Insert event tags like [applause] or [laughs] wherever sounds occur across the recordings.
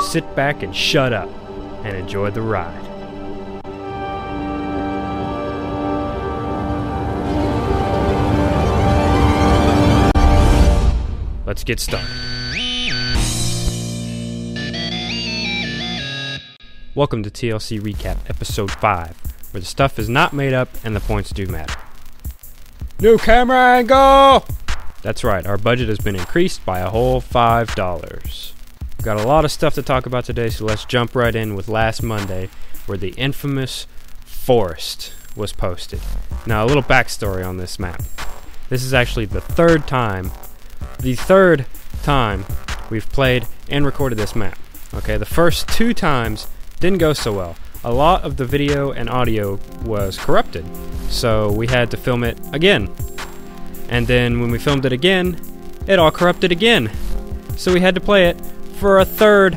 sit back and shut up and enjoy the ride. Let's get started. Welcome to TLC Recap Episode 5, where the stuff is not made up and the points do matter. New camera angle! That's right, our budget has been increased by a whole $5. We've got a lot of stuff to talk about today, so let's jump right in with last Monday, where the infamous Forest was posted. Now, a little backstory on this map. This is actually the third time, the third time we've played and recorded this map. Okay, the first two times didn't go so well. A lot of the video and audio was corrupted, so we had to film it again. And then when we filmed it again, it all corrupted again. So we had to play it for a third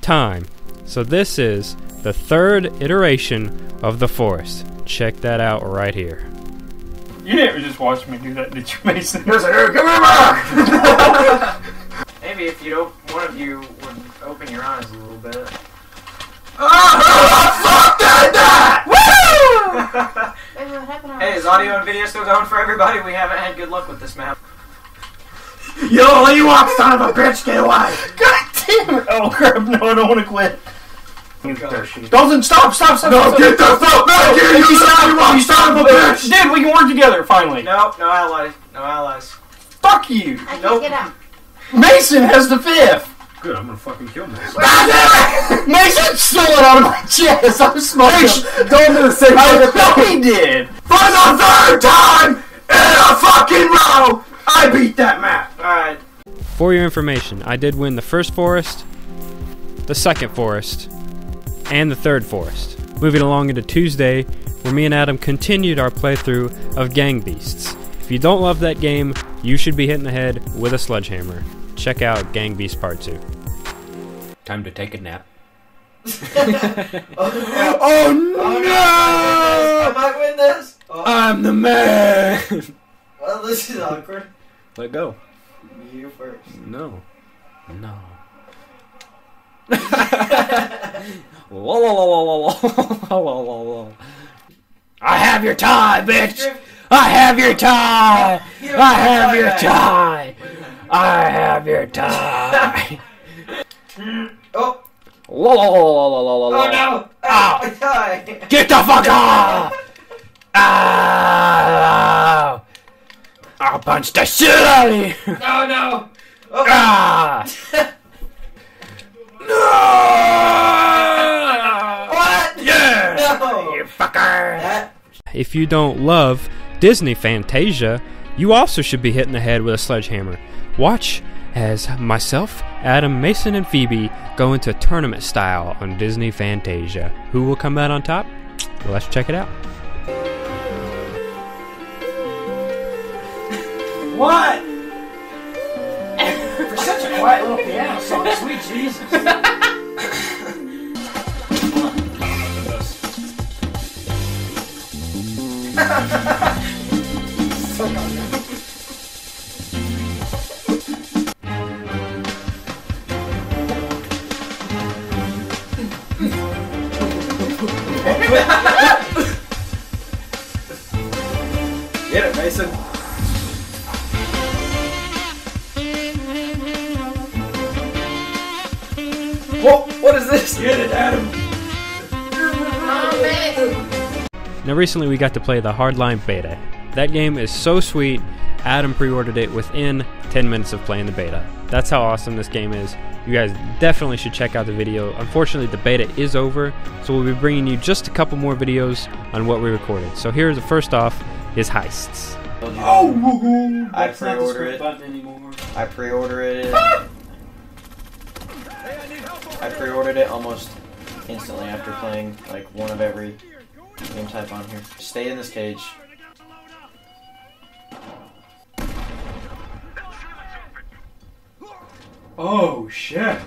time. So this is the third iteration of The Forest. Check that out right here. You never just watched me do that, did you, Mason? Yes, I do. Give me back! Maybe if you don't, one of you would open your eyes a little bit. Ah, fuck that! hey, Wait, what happened? to is audio and video still going for everybody? We haven't had good luck with this map. Yo, Ewok, son of a bitch, get away! God damn [laughs] it! Oh crap, no, I don't want to quit. Doesn't stop, stop, stop! No, get the fuck back here, you son of a- you son of a bitch! Dude, we can work together, finally. No, no allies. No allies. Fuck you! I can't Nope. get out. Mason has the fifth! Good, I'm gonna fucking kill myself. God damn it! Mason stole it out of my chest! I'm smoking! Don't do the same I know he did! For the third time in a fucking row, I beat that map! Alright. For your information, I did win the first forest, the second forest, and the third forest. Moving along into Tuesday, where me and Adam continued our playthrough of Gang Beasts. If you don't love that game, you should be hitting the head with a sledgehammer. Check out Gang Beasts Part 2. Time to take a nap. [laughs] Oh no! I might win this! Oh, I'm the man! well, this is awkward. Let go. You first. No. No. Whoa, whoa, whoa, whoa, whoa, whoa, whoa, whoa. I have your tie, bitch! I have your tie! I have your tie! I have your tie! Oh! Whoa, whoa, whoa, whoa, whoa, whoa, whoa. Oh no! Ow. I! Get the fuck off! Ow! I'll punch the shit out of you! Oh no! Oh. [laughs] Ah! no! What? Yeah! No! You fucker! That If you don't love Disney Fantasia, you also should be hitting the head with a sledgehammer. Watch as myself, Adam, Mason, and Phoebe go into tournament style on Disney Fantasia. Who will come out on top? Well, let's check it out. What? [laughs] For such a quiet little piano song, sweet Jesus. Get [laughs] [laughs] Whoa! What is this? Get it, Adam. Now, recently we got to play the Hardline Beta. That game is so sweet, Adam pre ordered it within 10 minutes of playing the beta. That's how awesome this game is. You guys definitely should check out the video. Unfortunately, the beta is over, so we'll be bringing you just a couple more videos on what we recorded. So, here's the first off is Heists. Oh, woohoo. I That's not the pre-order it. I pre-ordered it. I pre-ordered it almost instantly after playing like one of every game type on here. Stay in this cage. Oh, shit.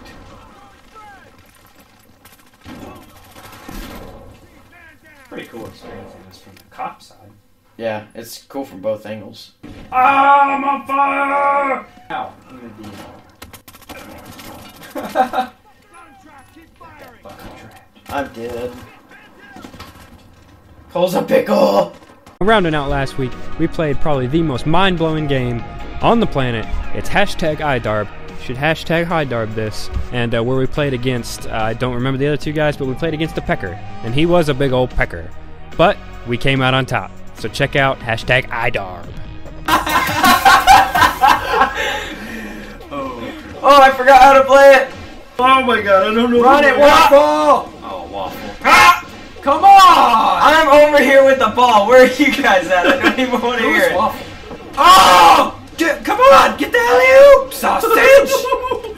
Pretty cool experiencing this from the cop side. Yeah, it's cool from both angles. Ah, I'm on fire! Ow. I'm gonna be. [laughs] [laughs] I'm dead. Cole's a pickle! Rounding out last week, we played probably the most mind blowing game on the planet. It's hashtag IDARB. Should hashtag HiDarb this. And uh, where we played against, uh, I don't remember the other two guys, but we played against a pecker. And he was a big old pecker. But we came out on top. So check out hashtag IDARB. [laughs] Oh, I forgot how to play it! Oh my god, I don't know. Run it, Waffle! Waffle. Come on! I'm over here with the ball. Where are you guys at? I don't even want to hear it. Oh! Get, come on! Get the alley oop! Sausage! [laughs]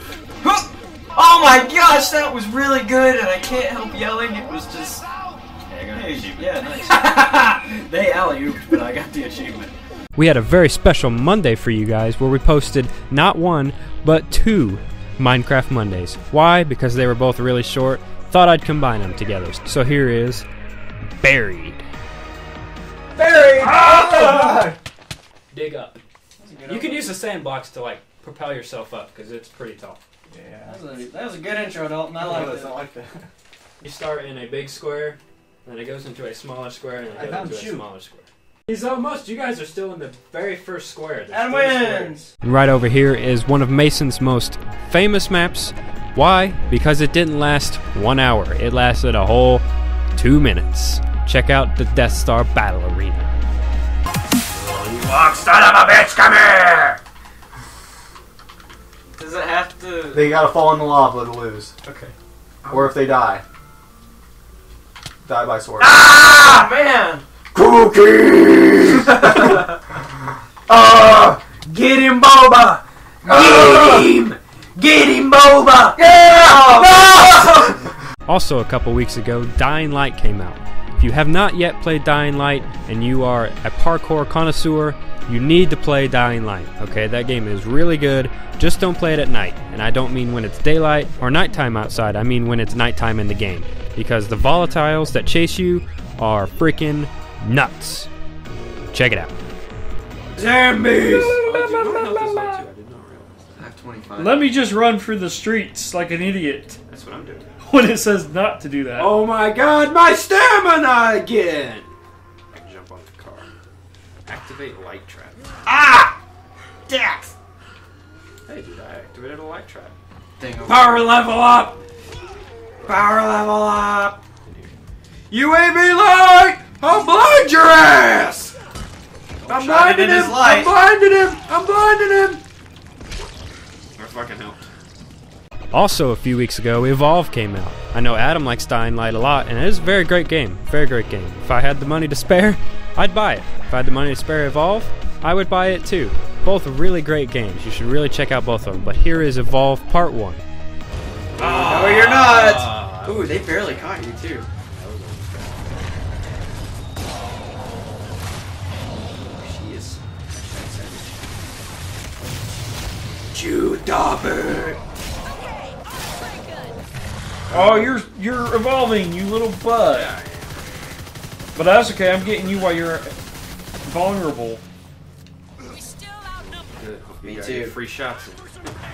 Oh my gosh, that was really good, and I can't help yelling. It was just. Hey, yeah, nice. [laughs] they alley ooped, but I got the achievement. We had a very special Monday for you guys where we posted not one, but two Minecraft Mondays. Why? Because they were both really short. Thought I'd combine them together. So here is Buried. Buried! Ah! [laughs] Dig up. You can use the sandbox to like propel yourself up because it's pretty tall. That was, a, that was a good intro, Dalton. I like it. like that. You start in a big square, then it goes into a smaller square, and I it goes into you. a smaller square. He's almost. You guys are still in the very first square. There's And wins! squares. And right over here is one of Mason's most famous maps. Why? Because it didn't last one hour. It lasted a whole two minutes. Check out the Death Star Battle Arena. Walk, son of a bitch, come here! Does it have to. They gotta fall in the lava to lose. Okay. Or if they die. Die by sword. Ah, man! Cookies! [laughs] Uh, get him, Boba! Get him! Get him, Boba! Yeah! [laughs] Also, a couple weeks ago, Dying Light came out. If you have not yet played Dying Light and you are a parkour connoisseur, you need to play Dying Light. Okay, that game is really good. Just don't play it at night. And I don't mean when it's daylight or nighttime outside, I mean when it's nighttime in the game. Because the volatiles that chase you are freaking nuts. Check it out. Zombies! I have 25. Let me just run through the streets like an idiot That's what I'm doing. [laughs] when it says not to do that. Oh my god, my stamina again! I can jump on the car. Activate light trap. Ah! Death! Hey, dude, I activated a light trap. Thing over Power level up! Power level up! UAV light! I'll blind your ass! I'm shine it in his light. blinding him! I'm blinding him! Or fucking help. Also, a few weeks ago, Evolve came out. I know Adam likes Dying Light a lot, and it is a very great game. Very great game. If I had the money to spare, [laughs] I'd buy it. If I had the money to spare Evolve, I would buy it too. Both really great games. You should really check out both of them. But here is Evolve Part 1. No, you're not! Ah. Ooh, they barely caught you, too. Jude Dauber! Oh, you're you're evolving, you little butt. But that's okay. I'm getting you while you're vulnerable. Me too. Free shots.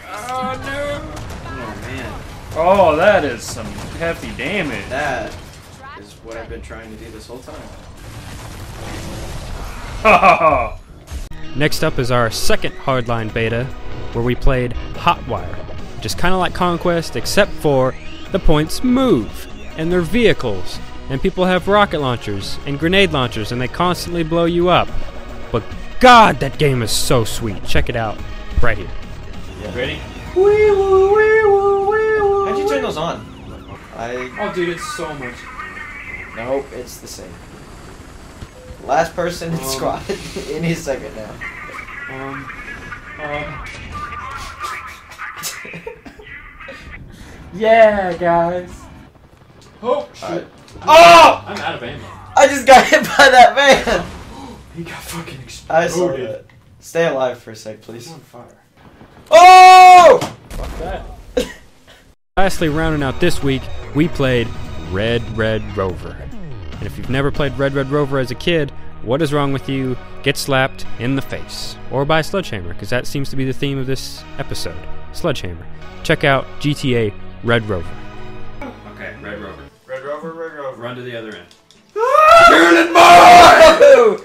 Oh, no. Oh man. Oh, that is some hefty damage. That is what I've been trying to do this whole time. Ha ha ha! Next up is our second hardline beta, where we played Hotwire, which is kind of like Conquest, except for the points move, and they're vehicles, and people have rocket launchers and grenade launchers, and they constantly blow you up. But God, that game is so sweet. Check it out right here. Yeah. Ready? Wee woo, wee woo, wee woo. How'd you turn those on? I. Oh, dude, it's so much. Nope, it's the same. Last person in Um. squad. [laughs] Any second now. Um, um. [laughs] yeah, guys. Oh shit. Oh! I'm out of ammo. I just got hit by that man! [gasps] He got fucking I saw exploded. that. Stay alive for a sec, please. on fire. Oh! Fuck that. [laughs] Lastly, rounding out this week, we played Red Red Rover. And if you've never played Red Red Rover as a kid, what is wrong with you? Get slapped in the face. Or by a sledgehammer, because that seems to be the theme of this episode. Sledgehammer. Check out GTA Red Rover. Okay, Red Rover. Red Rover, Red Rover. run to the other end. [laughs] [laughs]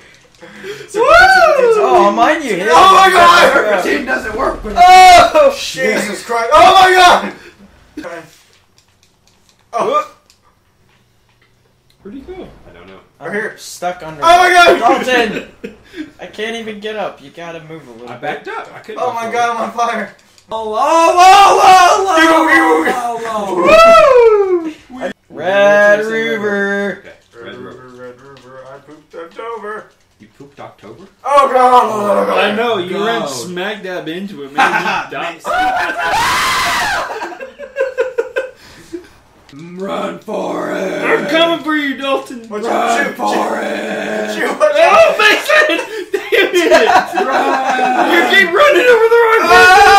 Oh, mind you. hit Oh my him. god! Team doesn't work with Oh, shit. Jesus Christ. Oh my god! Oh, Where'd he go? I don't know. I'm here. stuck under. oh my god! Dalton! [laughs] I can't even get up. You gotta move a little I bit. backed up. I couldn't. Oh my god, I'm on fire. Oh, oh, oh, oh, Woo! oh, oh. Red River. Okay. Red Rover. Red River, I pooped October. You pooped October? Oh god! Oh, god. I know. You ran God. smack dab into it, man. You [laughs] died. Run for it! I'm coming for you, Dalton. Watch Run out, shoot, for shoot. it! Shoot, watch Oh, out. Mason! [laughs] Damn it! Run! You keep running over the road.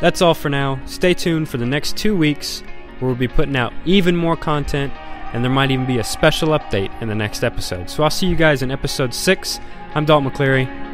That's all for now. Stay tuned for the next two weeks where we'll be putting out even more content and there might even be a special update in the next episode. So I'll see you guys in episode 6. I'm Dalton McCleary.